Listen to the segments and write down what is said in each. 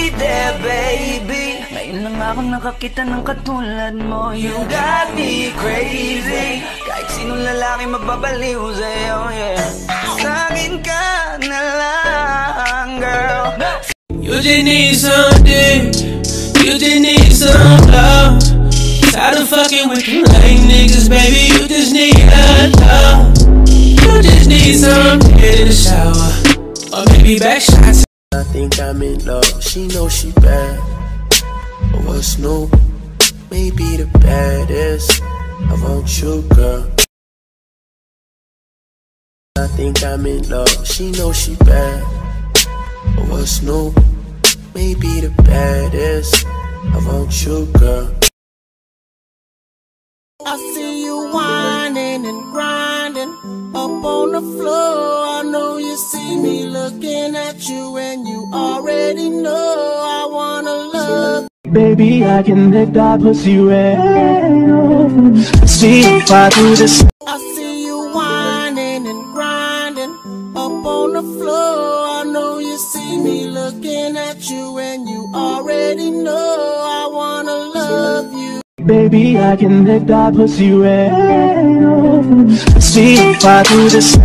be there, baby Ngayon lang ako nakakita ng katulad mo You got me crazy Kahit sinong lalaki mababaliw sa'yo, yeah Sa'kin ka na lang, girl You just need something, you just need some love. Tired of fucking with you lame niggas, baby. You just need a love. You just need some in the shower, or maybe back shots. I think I'm in love. She knows she bad. But what's new? Maybe the baddest. I want you, girl. I think I'm in love. She knows she bad. But what's new? Maybe the baddest. I want you, girl. I see you whining and grinding up on the floor. I know you see me looking at you, and you Baby, I can make that pussy red. See if I do this. I see you whining and grinding up on the floor. I know you see me looking at you, and you already know I wanna love you. Baby, I can make that pussy red. See if I do this.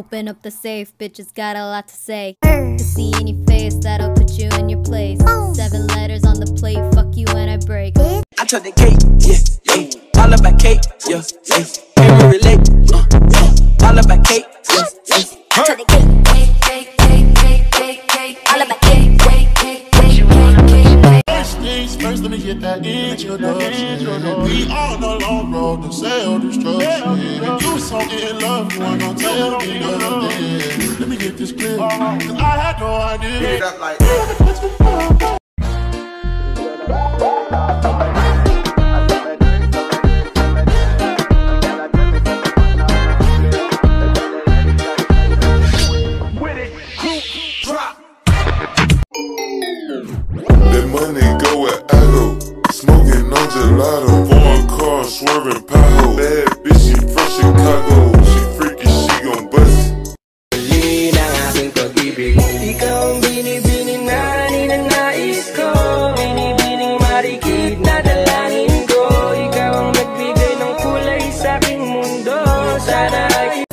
Open up the safe, bitches got a lot to say. To see any face that'll put you in your place. Seven letters on the plate, fuck you when I break. I took the cake, yeah, yeah. All about cake, yeah, yeah. Can we relate? Uh, uh. All about cake, yeah, yeah. To the cake, cake, cake, cake, cake, cake, cake. All about cake, cake, cake, cake, cake. things first, let me get that introduction. We on the long road to self-destruction. You so in love, you ain't gonna tell me nothing. Let me get this clear, cause I had no idea. That money go with Aggo. Smoking on gelato. Foreign car swerving Tahoe. Bad bitch, Ikaw ang binibining na ninanais ko. Binibining marikit na dalangin ko. Ikaw ang nagbigay ng kulay sa aking mundo. Sana ay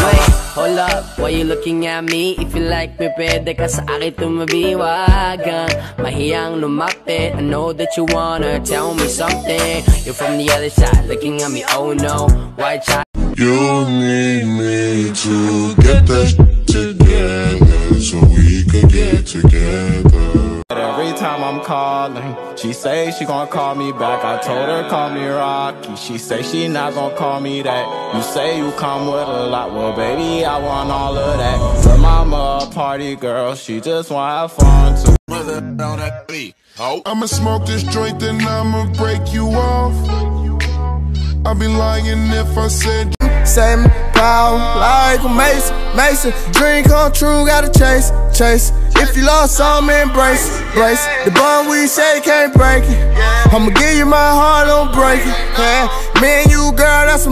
Wait, hold up, why you looking at me? If you like me, pwede ka sa akin tumabiwagan. Mahiyang lumapit, I know that you wanna tell me something. You're from the other side, looking at me, oh no. Why try? You need me to get that shit I'm calling, she say she gon' call me back. I told her call me Rocky. She say she not gon' call me that. You say you come with a lot, well baby I want all of that. Her mama a party girl, she just wanna have fun too. I'ma smoke this joint, and I'ma break you off. I'd be lying if I said Same power like a Mason, Mason. Dream come true, gotta chase, chase. If you lost some, embrace, brace. The bond we say can't break it. I'ma give you my heart, don't break it. Yeah. Me and you, girl, that's